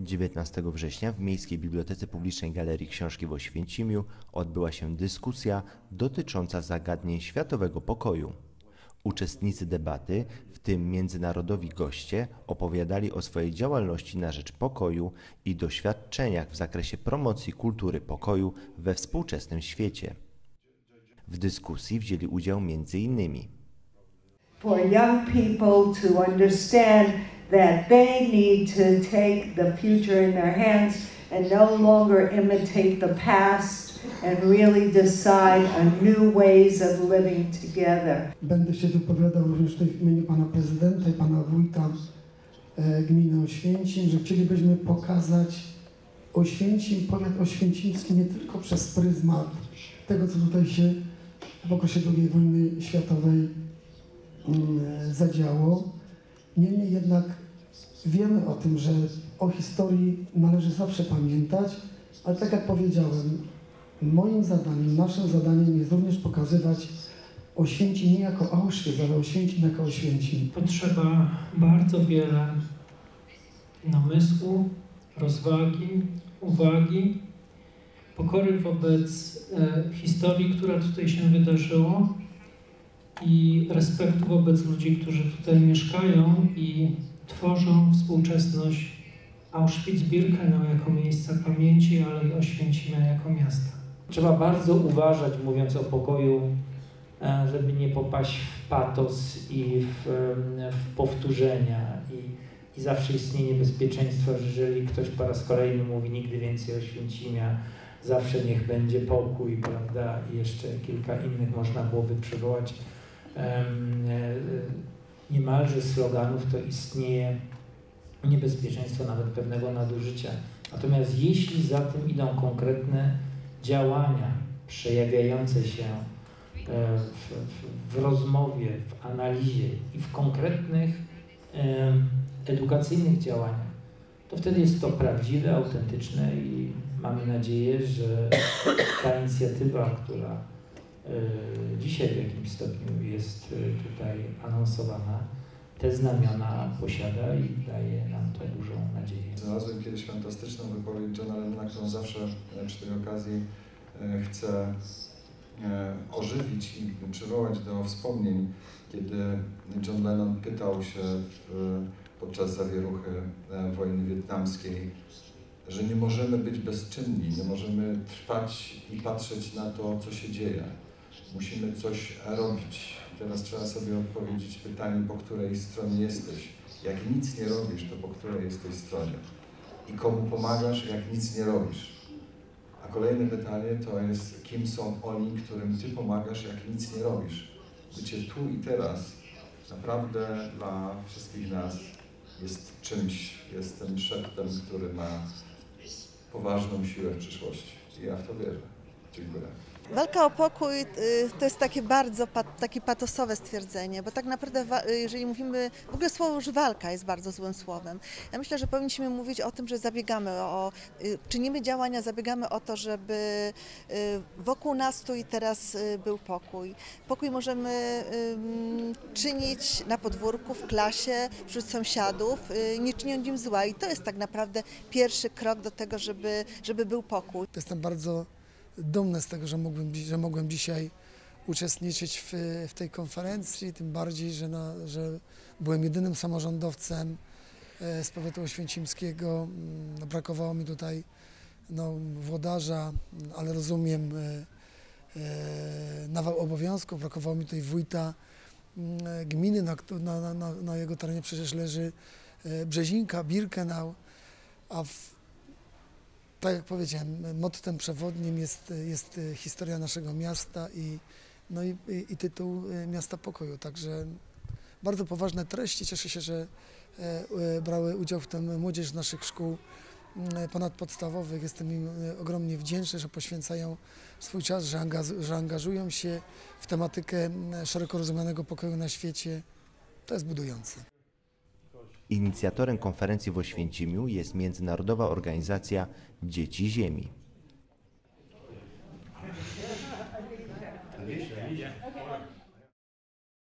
19 września w Miejskiej Bibliotece Publicznej Galerii Książki w Oświęcimiu odbyła się dyskusja dotycząca zagadnień światowego pokoju. Uczestnicy debaty, w tym międzynarodowi goście, opowiadali o swojej działalności na rzecz pokoju i doświadczeniach w zakresie promocji kultury pokoju we współczesnym świecie. W dyskusji wzięli udział m.in. for young people to understand that they need to take the future in their hands and no longer imitate the past and really decide on new ways of living together. Będę się wypowiadał również w imieniu pana prezydenta i pana wójta e, gminy Oświęcim, że chcielibyśmy pokazać Oświęcim, powiat oświęcimski nie tylko przez pryzmat tego, co tutaj się w okresie II wojny światowej mm, zadziało. Niemniej jednak wiemy o tym, że o historii należy zawsze pamiętać, ale tak jak powiedziałem, moim zadaniem, naszym zadaniem jest również pokazywać Oświęcim nie jako Auschwitz, ale Oświęcim jako Oświęcim. Potrzeba bardzo wiele namysłu, rozwagi, uwagi, pokory wobec e, historii, która tutaj się wydarzyło i respektu wobec ludzi, którzy tutaj mieszkają i tworzą współczesność Auschwitz-Birkenau jako miejsca pamięci, ale i Oświęcimia jako miasta. Trzeba bardzo uważać, mówiąc o pokoju, e, żeby nie popaść w patos i w, em, w powtórzenia. I, I zawsze istnieje niebezpieczeństwo, że jeżeli ktoś po raz kolejny mówi nigdy więcej o Święcimia, zawsze niech będzie pokój, prawda? I jeszcze kilka innych można byłoby przywołać. E, Niemalże sloganów to istnieje niebezpieczeństwo nawet pewnego nadużycia. Natomiast jeśli za tym idą konkretne działania przejawiające się e, w, w, w rozmowie, w analizie i w konkretnych edukacyjnych działaniach, to wtedy jest to prawdziwe, autentyczne i mamy nadzieję, że ta inicjatywa, która dzisiaj w jakimś stopniu jest e, tutaj anonsowana, te znamiona posiada i daje nam to dużą nadzieję. Znalazłem kiedyś fantastyczną wypowiedź Johna Lennona, którą zawsze e, przy tej okazji e, chcę e, ożywić i przywołać do wspomnień, kiedy John Lennon pytał się podczas zawieruchy e, wojny wietnamskiej, że nie możemy być bezczynni, nie możemy trwać i patrzeć na to, co się dzieje. Musimy coś robić. Teraz trzeba sobie odpowiedzieć pytanie, po której stronie jesteś. Jak nic nie robisz, to po której jesteś stronie? I komu pomagasz, jak nic nie robisz? A kolejne pytanie to jest, kim są oni, którym Ty pomagasz, jak nic nie robisz? Bycie tu i teraz naprawdę dla wszystkich nas jest czymś, jest tym szeptem, który ma poważną siłę w przyszłości. I ja w to wierzę. Dziękuję. Walka o pokój y, to jest takie bardzo takie patosowe stwierdzenie, bo tak naprawdę, y, jeżeli mówimy, w ogóle słowo już walka jest bardzo złym słowem. Ja myślę, że powinniśmy mówić o tym, że zabiegamy o, y, czynimy działania, zabiegamy o to, żeby wokół nas tu i teraz był pokój. Pokój możemy czynić na podwórku, w klasie, wśród sąsiadów, nie czyniąc im zła i to jest tak naprawdę pierwszy krok do tego, żeby, żeby był pokój. Jestem bardzo dumny z tego, że mogłem, że mogłem dzisiaj uczestniczyć w, w tej konferencji, tym bardziej, że, na, że byłem jedynym samorządowcem e, z powiatu oświęcimskiego. Mm, No, brakowało mi tutaj no, włodarza, ale rozumiem e, e, nawał obowiązków, brakowało mi tutaj wójta mm, gminy, na, na, na, jego terenie przecież leży Brzezinka, Birkenau, a w, tak jak powiedziałem, mottem przewodnim jest, jest historia naszego miasta i, no i, i, i tytuł e, Miasta Pokoju. Także bardzo poważne treści. Cieszę się, że e, e, brały udział w tym młodzież z naszych szkół mm, ponadpodstawowych. Jestem im ogromnie wdzięczny, że poświęcają swój czas, że, że angażują się w tematykę mm, szeroko rozumianego pokoju na świecie. To jest budujące. Inicjatorem konferencji w Oświęcimiu jest Międzynarodowa Organizacja Dzieci Ziemi.